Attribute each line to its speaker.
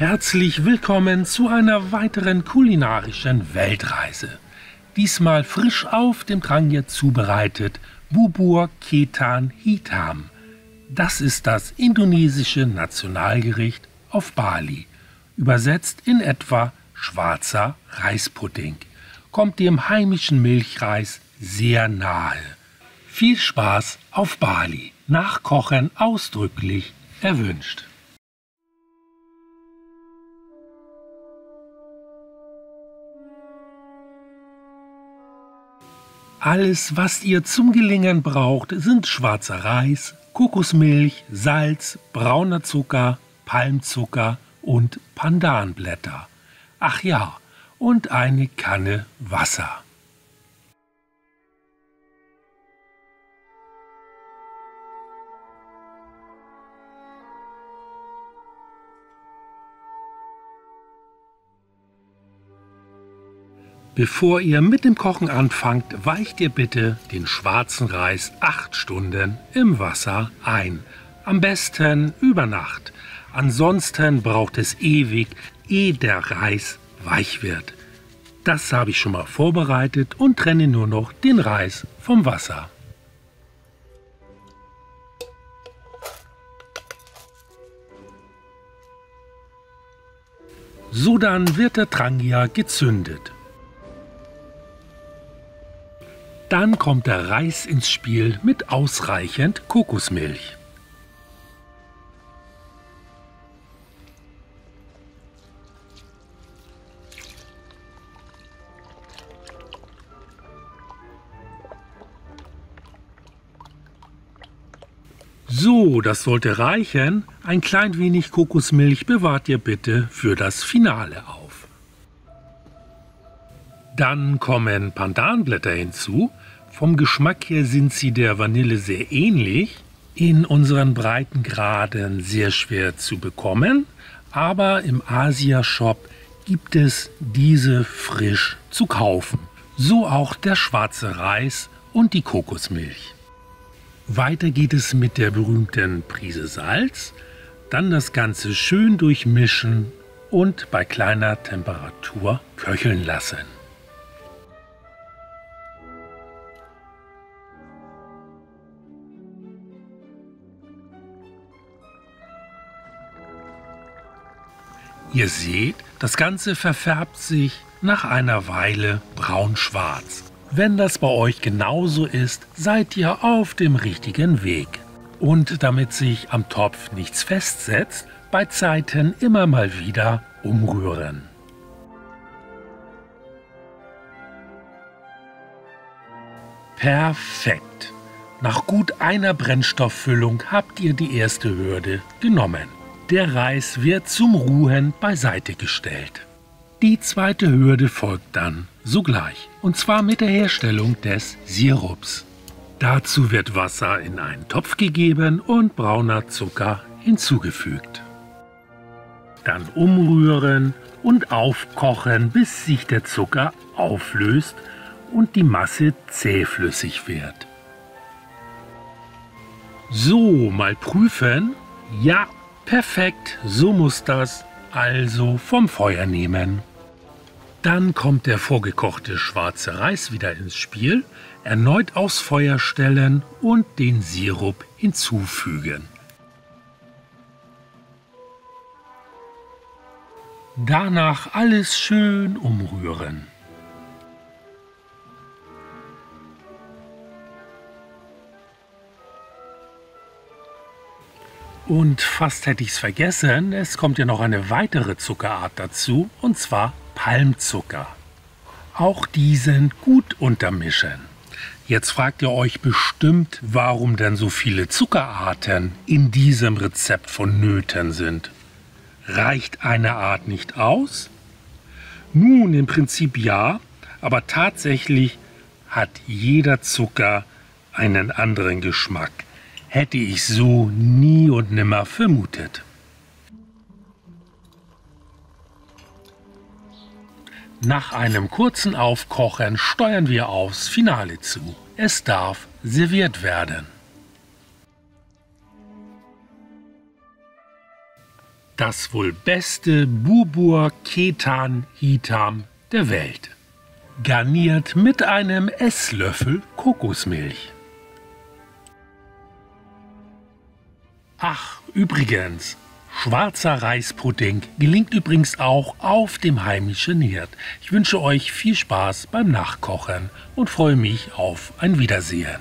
Speaker 1: Herzlich willkommen zu einer weiteren kulinarischen Weltreise. Diesmal frisch auf dem Trangier zubereitet Bubur Ketan Hitam. Das ist das indonesische Nationalgericht auf Bali. Übersetzt in etwa schwarzer Reispudding. Kommt dem heimischen Milchreis sehr nahe. Viel Spaß auf Bali. Nachkochen ausdrücklich erwünscht. Alles, was ihr zum Gelingen braucht, sind schwarzer Reis, Kokosmilch, Salz, brauner Zucker, Palmzucker und Pandanblätter. Ach ja, und eine Kanne Wasser. Bevor ihr mit dem Kochen anfangt, weicht ihr bitte den schwarzen Reis 8 Stunden im Wasser ein. Am besten über Nacht. Ansonsten braucht es ewig, ehe der Reis weich wird. Das habe ich schon mal vorbereitet und trenne nur noch den Reis vom Wasser. So dann wird der Trangia gezündet. Dann kommt der Reis ins Spiel mit ausreichend Kokosmilch. So, das sollte reichen. Ein klein wenig Kokosmilch bewahrt ihr bitte für das Finale auf. Dann kommen Pandanblätter hinzu. Vom Geschmack her sind sie der Vanille sehr ähnlich. In unseren Breitengraden sehr schwer zu bekommen, aber im Asia-Shop gibt es diese frisch zu kaufen. So auch der schwarze Reis und die Kokosmilch. Weiter geht es mit der berühmten Prise Salz, dann das Ganze schön durchmischen und bei kleiner Temperatur köcheln lassen. Ihr seht, das Ganze verfärbt sich nach einer Weile braun-schwarz. Wenn das bei euch genauso ist, seid ihr auf dem richtigen Weg. Und damit sich am Topf nichts festsetzt, bei Zeiten immer mal wieder umrühren. Perfekt. Nach gut einer Brennstofffüllung habt ihr die erste Hürde genommen. Der Reis wird zum Ruhen beiseite gestellt. Die zweite Hürde folgt dann sogleich, und zwar mit der Herstellung des Sirups. Dazu wird Wasser in einen Topf gegeben und brauner Zucker hinzugefügt. Dann umrühren und aufkochen, bis sich der Zucker auflöst und die Masse zähflüssig wird. So, mal prüfen. Ja, Perfekt, so muss das. Also vom Feuer nehmen. Dann kommt der vorgekochte schwarze Reis wieder ins Spiel, erneut aufs Feuer stellen und den Sirup hinzufügen. Danach alles schön umrühren. Und fast hätte ich es vergessen, es kommt ja noch eine weitere Zuckerart dazu, und zwar Palmzucker. Auch diesen gut untermischen. Jetzt fragt ihr euch bestimmt, warum denn so viele Zuckerarten in diesem Rezept vonnöten sind. Reicht eine Art nicht aus? Nun, im Prinzip ja, aber tatsächlich hat jeder Zucker einen anderen Geschmack hätte ich so nie und nimmer vermutet. Nach einem kurzen Aufkochen steuern wir aufs Finale zu. Es darf serviert werden. das wohl beste Bubur Ketan Hitam der Welt. Garniert mit einem Esslöffel Kokosmilch. Ach, übrigens, schwarzer Reispudding gelingt übrigens auch auf dem heimischen Herd. Ich wünsche euch viel Spaß beim Nachkochen und freue mich auf ein Wiedersehen.